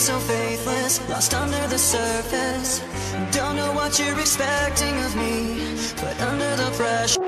so faithless, lost under the surface. Don't know what you're expecting of me, but under the pressure.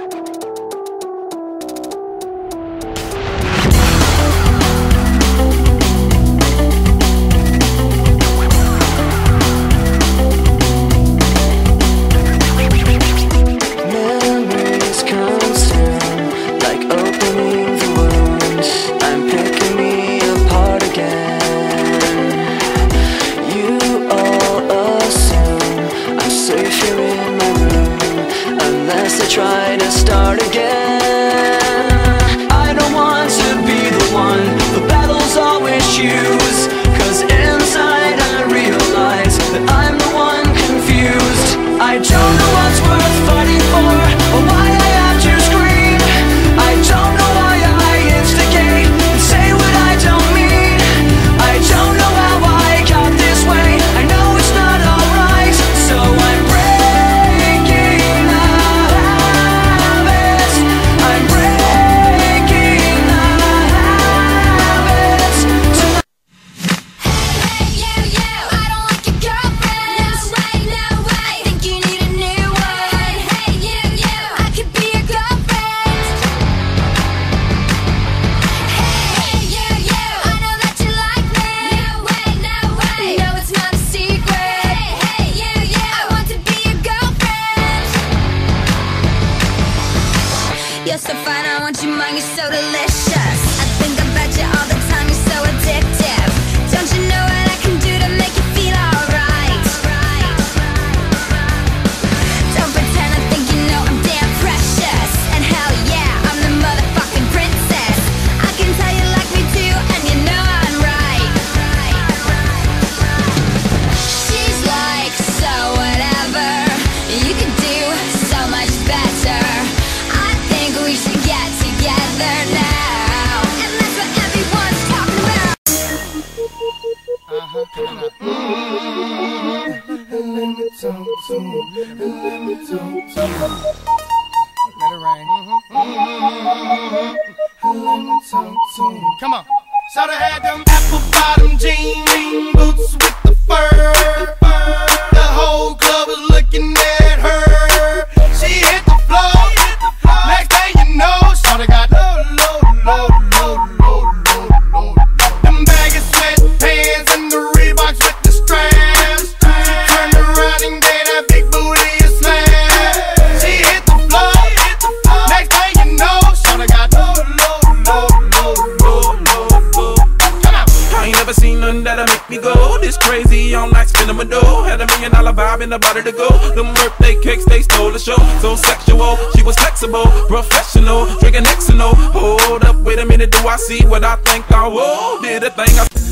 Come on. So they had them apple bottom jean boots with the fur. With the fur. never seen none that'll make me go This crazy, all night. spinning my dough Had a million dollar vibe in the body to go Them birthday cakes, they stole the show So sexual, she was flexible Professional, drinking X.O. Hold up, wait a minute, do I see what I think I will? Did a thing I...